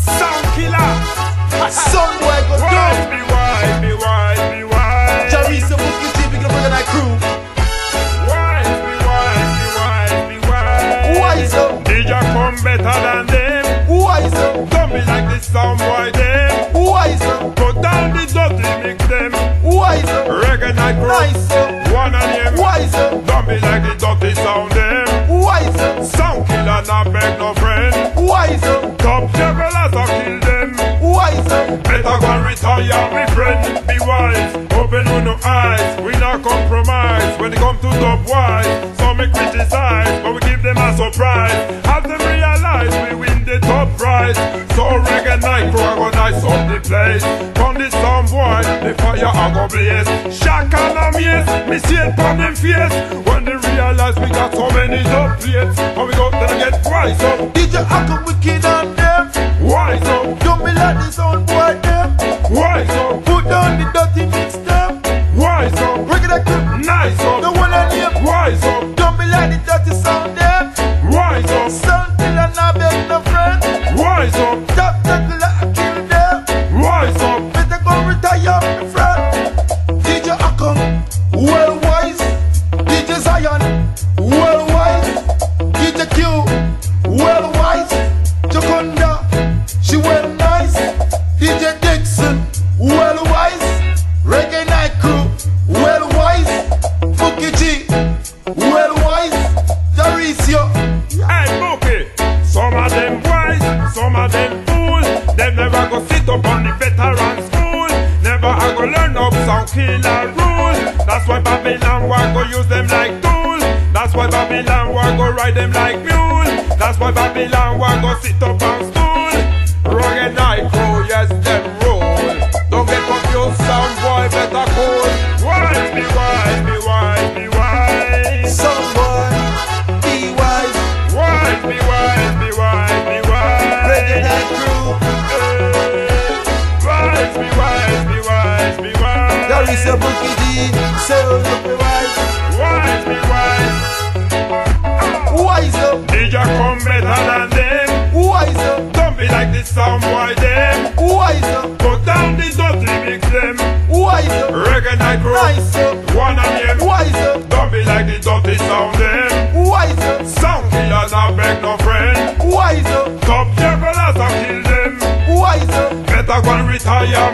Sound killer. Son boy go down. be wise, be wise, be wise. Jahricio Buckie G, big up Night crew. Wise, be wise, be wise, be wise. Wise up, DJ come better than them. wise up, Don't be like this sound boy them. wise up, Put down the dirty mix them. wise up, Reggae night crew. nice up, One and them. wise up, Don't be like the dirty sound them. wise up, Sound killer not beg no friend. And retire, my friend. Be wise, open no eyes. We not compromise when it come to top wise. Some may criticize, but we give them a surprise. Have them realize we win the top prize. So reggae night I nice up the place. From this sound boy, the fire I go blaze. Shock and amaze, me see it from them face. When they realize we got so many top plates, and we go to get wise up, DJ Akon wicked on them. wise up, Don't be like the sound some of them fool. Them never go sit up on the veteran school. Never I go learn up sound killer rule. That's why Babylon war go use them like tool. That's why Babylon war go ride them like mule. That's why Babylon war go sit up on stool. Rugged night crew, yes wise. Jahricio Buckie G, so look be wise. Wise, be wise. Wise up, DJ come better than them. wise up, Don't be like this sound boy them. wise up, Put down the dirty mix them. wise up, Reggae night crew. nice up, One of them. wise up, Don't be like the dirty sound them. wise up, Sound killers not beg no friend. wise up, Top jugglers a kill them. wise up. Better go and retire,